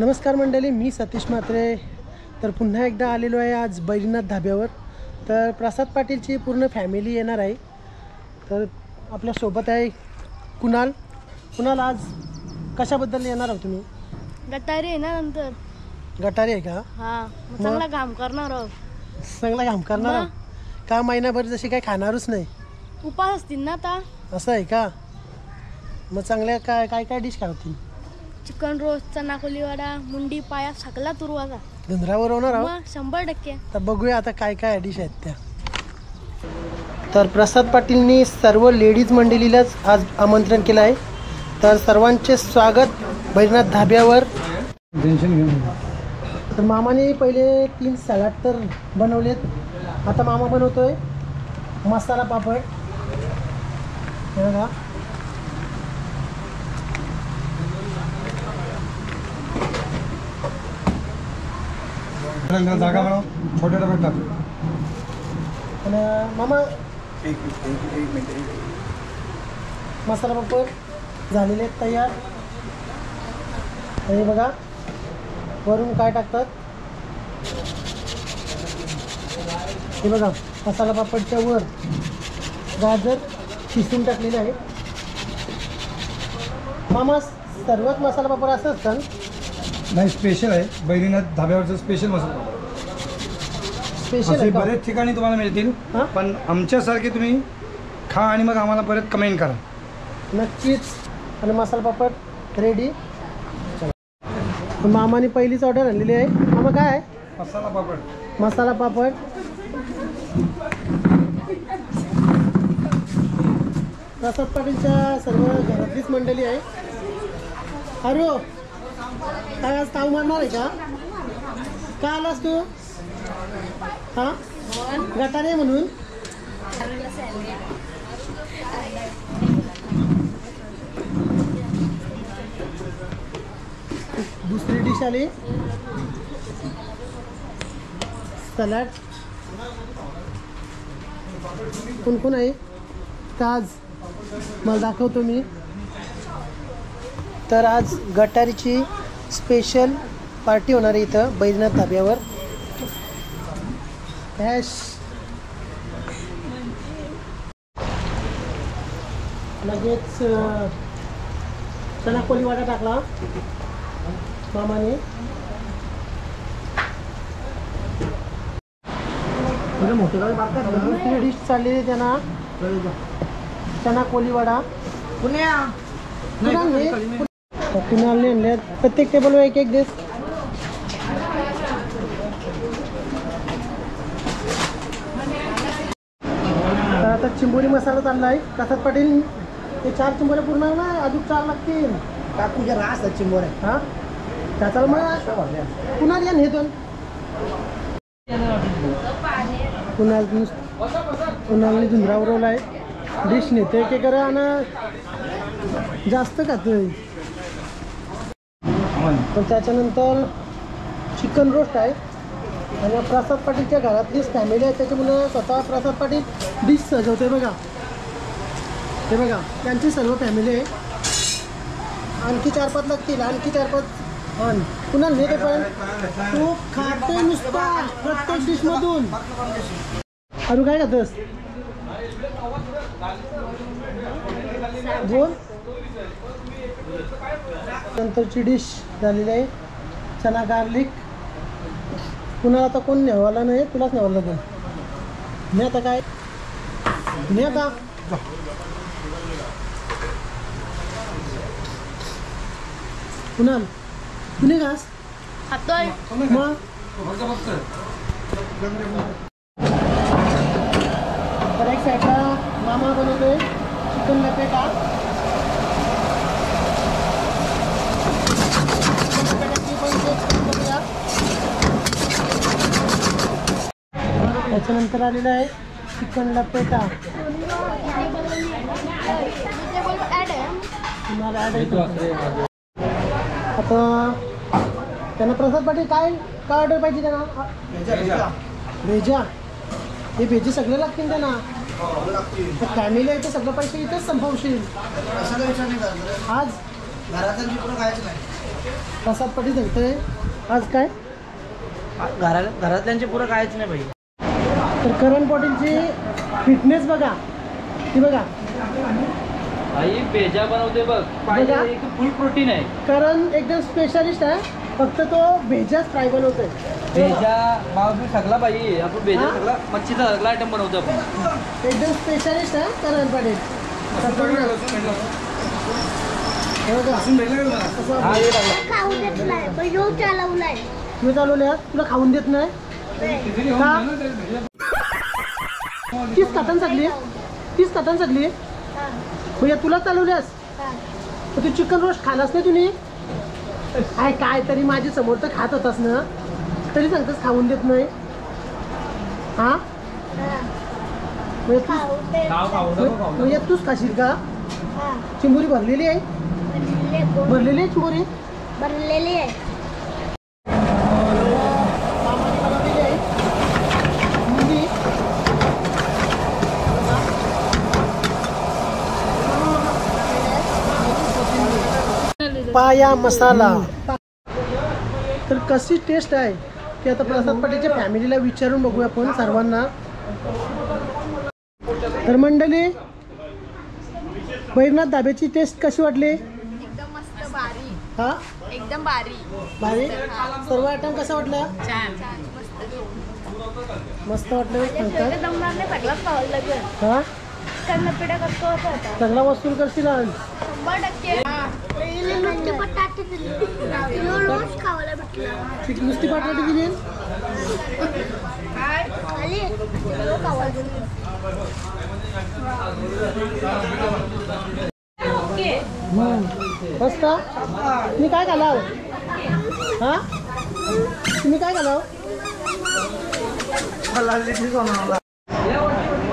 नमस्कार मंडळी मी सतीश म्हात्रे. तर पुन्हा एकदा आलेलो आहे आज बैजनाथ धाब्यावर. तर प्रसाद पाटीलची पूर्ण फॅमिली येणार आहे. तर आपल्यासोबत आहे कुणाल. कुणाल आज कशाबद्दल येणार आहोत तुम्ही? गटारी आहे ना नंतर. गटारी आहे का? हा मग चांगला काम करणार आहोत. चांगला काम करणार आहोत? का महिनाभर जशी काही खाणारच नाही? उपास असतील ना आता. असं आहे का? मग चांगल्या काय काय काय डिश खावतील? चिकन रोस्ट चना कोलीवाडा मुंडी पाया सगळा तुरवाचा धुंदरावर होणार आहोत मग शंभर टक्के. तर बघूया आता काय काय डिश आहेत त्या. तर प्रसाद पाटीलनी सर्व लेडीज मंडळीलाच आज आमंत्रण केलं आहे. तर सर्वांचे स्वागत बैजनाथ धाब्यावर. टेन्शन घेऊन तर मामाने पहिले तीन सलाड तर बनवलेत. आता मामा बनवतोय मसाला पापड. हे बघा. जागा छोट्या डब्यात टाक आणि मामा? मसाला पापड झालेले आहेत तयार. हे बघा वरून काय टाकतात? हे बघा मसाला पापडच्या वर गाजर शिसून टाकलेले आहे मामा सर्वच मसाला पापड असं असतं? नाही स्पेशल आहे. बैरीनाथ धाब्यावरचं स्पेशल मसाला. स्पेशल असे आहे का? बरेच ठिकाणी तुम्हाला मिळतील हां? पण आमच्यासारखे तुम्ही खा आणि मग आम्हाला परत कमेंट करा. नक्कीच. आणि मसाला पापड रेडी मामाने पहिलीच ऑर्डर आणलेली आहे. मामा काय आहे? मसाला पापड. मसाला पापड. प्रसाद पाटीलच्या सर्व घरातलीच मंडळी आहे. अरे काय आज ताव मारणार आहे का? का आलास तू? हा? गटारे म्हणून? दुसरी डिश आली. सलाड. कोण कोण आहे? ताज. मला दाखवतो मी. तर आज गटारीची स्पेशल पार्टी होणार आहे इथं बैजनाथ धाब्यावर कॅश लगेच अं, चना कोलीवाडा टाकला. मामाने. दुसरी डिश चाललेली त्यांना. चना कोलीवाडा. कुणालने कुणालने आणले प्रत्येक टेबलवर एक एक डिश तर आता चिंबोरी मसाला चालला आहे. प्रसाद पाटील ते चार चिंबोऱ्या पूर्ण ना अजून चार लागतील. काकूच्या रास चिंबोर आहे हा? त्याचा मग कुणाल या नेतो कुणाल कुणालने झुंजरा उरवला आहे. डिश नेते करा आणि जास्त खातोय. पण त्याच्यानंतर चिकन रोस्ट आहे. आणि प्रसाद पाटीलच्या घरातलीच फॅमिली आहे. त्याच्यामुळे स्वतः प्रसाद पाटील डिश सजवते बघा. हे बघा त्यांची सर्व फॅमिली आहे. आणखी चार पाच लागतील. आणखी चार पाच आण पुन्हा नेते पण तू खाते नुसता प्रत्येक डिशमधून अरु अरू काय खातस? बोल. नंतरची डिश झालेली आहे. चना गार्लिक पुन्हा आता कोण नेवाला नाही तुलाच नेवायला लागेल ने आता काय? ने आता कुणाल? कुणी घास खातोय मग? तर एक साईडला मामा बनवतोय. चिकन लपेटा त्याच्यानंतर आलेलं आहे चिकन लपेटा तुम्हाला आहे का? आता त्यांना प्रसाद पाटील काय काय ऑर्डर पाहिजे त्यांना? भेजा. हे भेजी सगळे लागतील त्यांना. फॅमिली आहे ते सगळं पैसे इथेच संपवशील. आज? प्रसाद पाटील सांगतोय. आज काय? घरा घरातल्यांचे पुरं कायच नाही भाई तर करण पाटीलची फिटनेस बघा. ती बघा. आई बेजा बनवते बघ. एक फुल प्रोटीन आहे. करण एकदम स्पेशालिस्ट आहे. फक्त तो भेजाच फ्राय बनवतोय. बेजा मावशी सगळा बाई. आपण बेजा हा? सगळा मच्छीचा सगळा आयटम बनवतो आपण. एकदम स्पेशालिस्ट आहे करण पाटील. तुला खाऊन देत नाही. तीस काटण सगली तीस काटण सगली भैया तुला चालवल्यास? तू चिकन रोस्ट खालास नाही तुम्ही काय काय तरी माझ्यासमोर तर खात होतास ना? तरी सांगतास खाऊन देत नाही? हा? म्हणजे तूच खाशील का? चिंबोरी भरलेली आहे. भरलेली आहे चिंबोरी? भरलेली आहे बनवलेली आहे. मुंडी. पाया मसाला. तर कशी टेस्ट आहे ते आता प्रसाद पाटीलच्या फॅमिलीला विचारून बघूया आपण सर्वांना. तर मंडळी बैरनाथ दाब्याची टेस्ट कशी वाटली? एकदम मस्त भारी. हा? एकदम भारी. भारी? सर्व आयटम कसा वाटला? छान. मस्त. मस्त वाटलं सगळा वसूल करशील आज? शंभर टक्के. नुसते बटाटे दिले. रोज खावायला भेटला. नुसती दिली. मस्त? तुम्ही काय घालाव हा? तुम्ही काय घालाव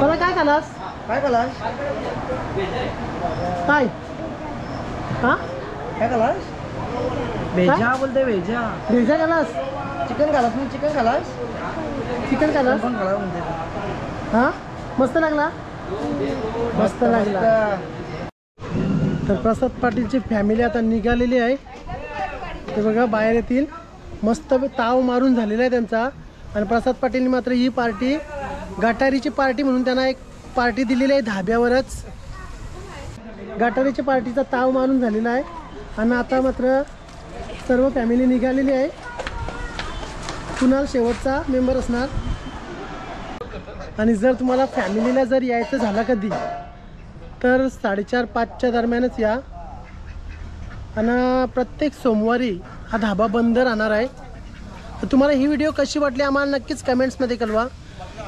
मला काय घालास काय कलास काय? हा? काय कलास भेजा बोलते भेजा. भेजा घालास चिकन खालास मी चिकन खालास? चिकन घालास पण खाला म्हणते हा? मस्त लागला? मस्त लागला. तर प्रसाद पाटीलची फॅमिली आता निघालेली आहे. ते बघा बाहेर येतील. मस्त ताव मारून झालेला आहे त्यांचा. आणि प्रसाद पाटीलनी मात्र ही पार्टी गटारीची पार्टी म्हणून त्यांना एक पार्टी दिलेली आहे धाब्यावरच. गटारीच्या पार्टीचा ताव मारून झालेला आहे. आणि आता मात्र सर्व फॅमिली निघालेली आहे. कुणाल शेवटचा मेंबर असणार? आणि जर तुम्हाला फॅमिलीला जर यायचं झालं कधी तर साडेचार पाचच्या दरम्यानच या. आणि प्रत्येक सोमवारी हा धाबा बंद राहणार आहे. तर तुम्हाला ही व्हिडिओ कशी वाटली आम्हाला नक्कीच कमेंट्समध्ये कळवा.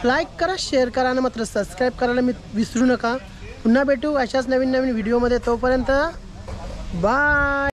लाईक करा शेअर करा आणि मात्र सबस्क्राईब करायला मी विसरू नका. पुन्हा भेटू अशाच नवीन नवीन व्हिडिओमध्ये तोपर्यंत Bye!